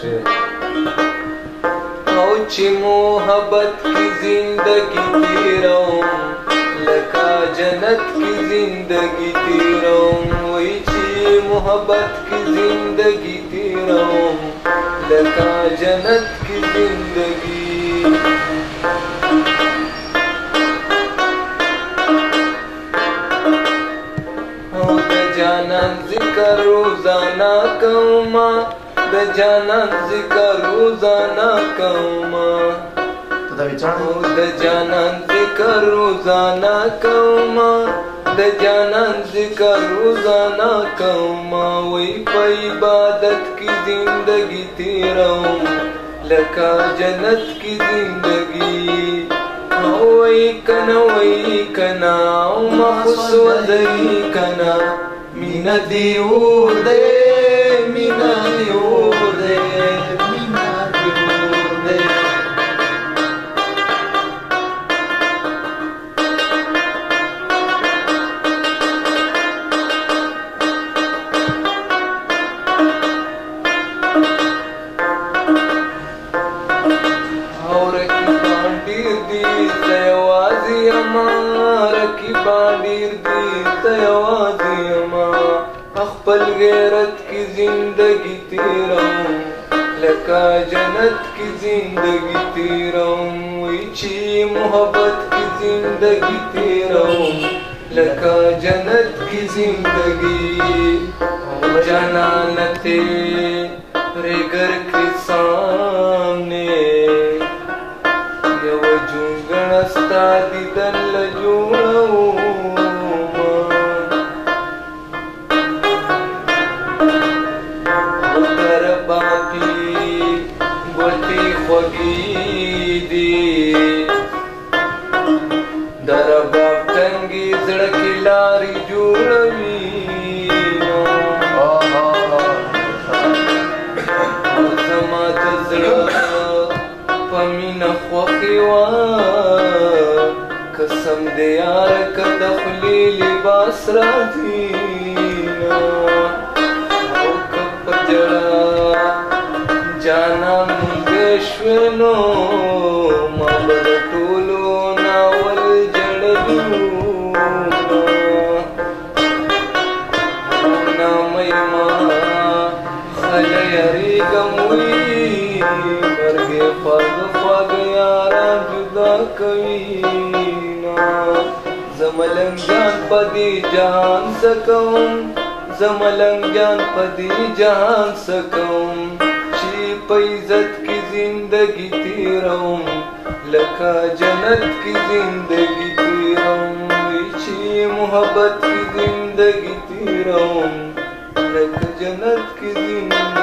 से ऊंची मोहब्बत की जिंदगी तेरा लखा जनत की जिंदगी तेरा रहा ऊंची मोहब्बत की जिंदगी तेरा लखा जनत की जिंदगी जाना जिक्र रोजाना कौमा د جانان ذکر روزانا کوما د جانان ذکر روزانا کوما د جانان ذکر روزانا کوما وی په عبادت کی زندگی تیروم لکه جنت کی زندگی وی کنا وی کنا او مخصو دی کنا من الديود من الديود من الديود عورك باندير دي توازي يا ما ركي باندير دي توازي يا ما خپل غیرت کی زندگی تیرم لکا جنت کی زندگی تیرم ویچی محبت کی زندگی تیرم لکا جنت کی زندگی جنانتے رے گھر کے سامنے یو جنگنستا دیدن لجونہوں وا قسم دې یار کده خلی لباس را دی او کپ جڑا جانا مونږ شونو ما بد ټولو ناول جړلو نام یما خلی یری کوي را جدا کوي زملنګ جان پدی جهان سکوم زملنګ جان پدی جهان سکوم چې په عزت کې زندگی تیروم لکه جنت کې زندگی تیروم چې محبت کې زندگی تیروم لکه جنت کې زندگی